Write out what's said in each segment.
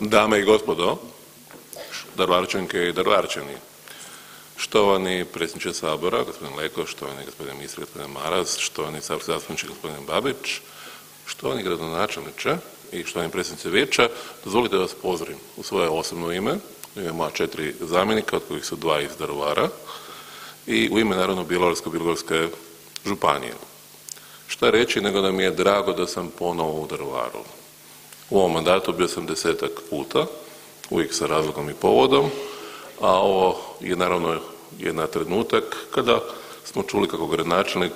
Dame i gospodo, Daruvarčanke i Daruvarčani, štovani predsjedniče sabora gospodin Leko, štovani gospodine ministre gospodine Maras, štovani saborski zastupniče gospodine Babić, štovani gradonačelniče i štovani predsjedniče vijeća dozvolite da vas pozdravim u svoje osobno ime, u ime moja 4 zamjenika od kojih su 2 iz Daruvara i u ime naravno Bjelovarsko-bilogorske županije. Šta reći nego da mi je drago da sam ponovo u Daruvaru. U ovom mandatu bio sam desetak puta, uvijek sa razlogom i povodom, a ovo je naravno jedan trenutak kada smo čuli kako gradonačelnik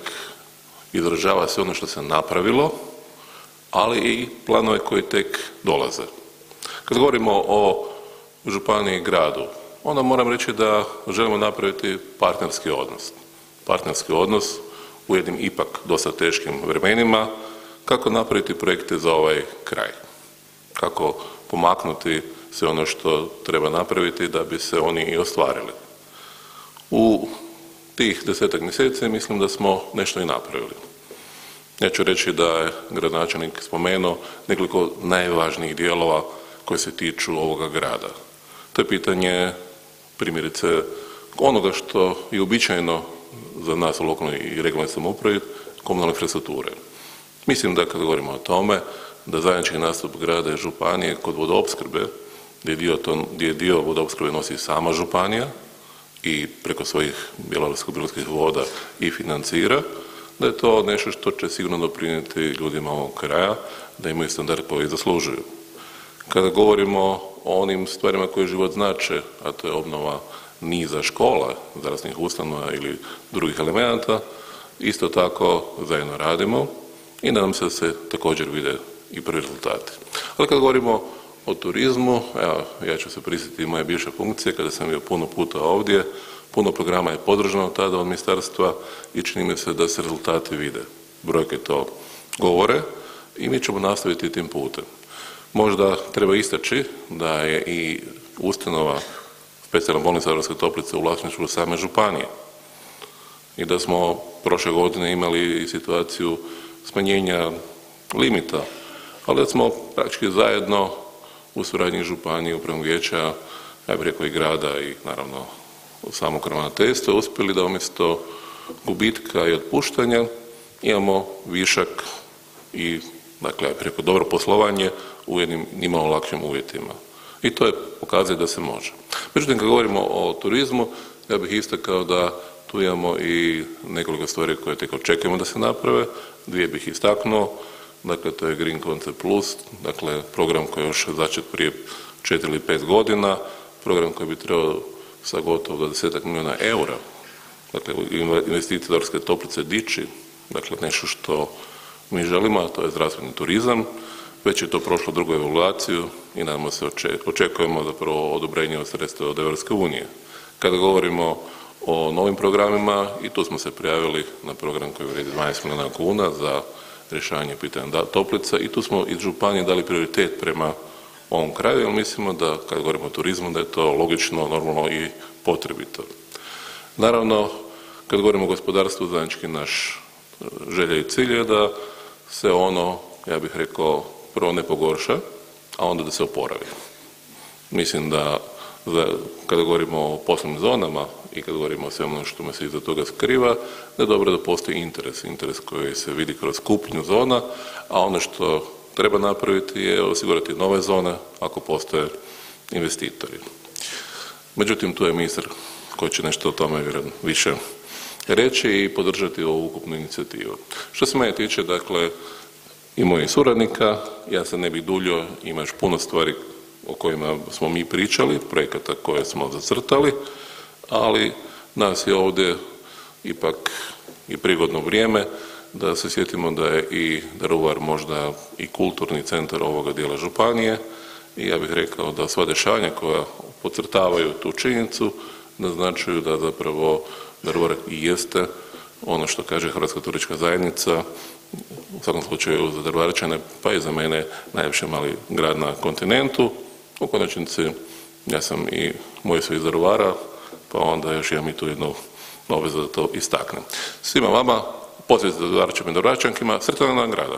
izražava sve ono što se napravilo, ali i planove koji tek dolaze. Kad govorimo o županiji i gradu onda moram reći da želimo napraviti partnerski odnos, partnerski odnos u jednim ipak dosta teškim vremenima kako napraviti projekte za ovaj kraj, kako pomaknuti sve ono što treba napraviti da bi se oni i ostvarili. U tih desetak mjeseci mislim da smo nešto i napravili. Ja ću reći da je gradonačelnik spomenuo nekoliko najvažnijih dijelova koji se tiču ovoga grada. To je pitanje primjerice onoga što je uobičajeno za nas u lokalnoj i regionalnoj samoupravi komunalne infrastrukture. Mislim da kad govorimo o tome da zajednički nastup grada i županije kod vodoopskrbe gdje dio dio vodoopskrbe nosi sama županija i preko svojih bjelovarsko-bilogorskih voda i financira da je to nešto što će sigurno doprinijeti ljudima ovog kraja da imaju standard koji zaslužuju. Kada govorimo o onim stvarima koje život znače, a to je obnova niza škola, zdravstvenih ustanova ili drugih elemenata isto tako zajedno radimo i nadam se da se također vide i prvi rezultati. Ali kad govorimo o turizmu, evo ja ću se prisjetiti moje bivše funkcije kada sam bio puno puta ovdje, puno programa je podržano tada od ministarstva i čini mi se da se rezultati vide. Brojke to govore i mi ćemo nastaviti tim putem. Možda treba istaći da je i ustanova Specijalna bolnica Hrvatske Toplice u vlasništvu same županije i da smo prošle godine imali situaciju smanjenja limita, ali da smo praktički zajedno u suradnji županije, upravnog vijeća, ja bih rekao i grada i naravno samog ravnateljstva uspjeli da umjesto gubitka i otpuštanja imamo višak i dakle ja bih rekao dobro poslovanje u jednim nimalo lakšim uvjetima. I to je pokazuje da se može. Međutim, kad govorimo o turizmu ja bih istakao da tu imamo i nekoliko stvari koje tek očekujemo da se naprave, dvije bih istaknuo, dakle to je Green Concept Plus, dakle program koji je još začet prije 4 ili 5 godina, program koji bi trebao sa gotovo 20-ak milijuna eura, dakle investitorske toplice dići, dakle nešto što mi želimo, a to je zdravstveni turizam, već je to prošlo drugu evaluaciju i nadamo se, očekujemo zapravo odobrenje od sredstva od Europske unije. Kada govorimo o novim programima i tu smo se prijavili na program koji vrijedi 12 milijuna kuna za rješavanje pitanja toplica i tu smo iz županije dali prioritet prema ovom kraju jer mislimo da kad govorimo o turizmu da je to logično, normalno i potrebito. Naravno kad govorimo o gospodarstvu zajednički naš želja i cilj je da se ono ja bih rekao prvo ne pogorša, a onda da se oporavi. Mislim da kada govorimo o poslovnim zonama i kad govorimo o svemu ono što se iza toga skriva da je dobro da postoji interes, interes koji se vidi kroz kupnju zona, a ono što treba napraviti je osigurati nove zone ako postoje investitori. Međutim, tu je ministar koji će nešto o tome vjerojatno više reći i podržati ovu ukupnu inicijativu. Što se mene tiče dakle i mojih suradnika, ja se ne bih duljio, ima još puno stvari o kojima smo mi pričali, projekata koje smo zacrtali, ali nas je ovdje ipak i prigodno vrijeme da se sjetimo da je i Daruvar možda i kulturni centar ovoga dijela županije i ja bih rekao da sva dešavanja koja podcrtavaju tu činjenicu naznačuju da zapravo Daruvar i jeste ono što kaže Hrvatska turistička zajednica u svakom slučaju za Daruvarčane pa i za mene najljepši mali grad na kontinentu. U konačnici ja sam i moji su iz Daruvara pa onda još imam i tu jednu obvezu da to istaknem. Svima vama, pozdrav Daruvarčanima i Daruvarčankama, sretan dan grada.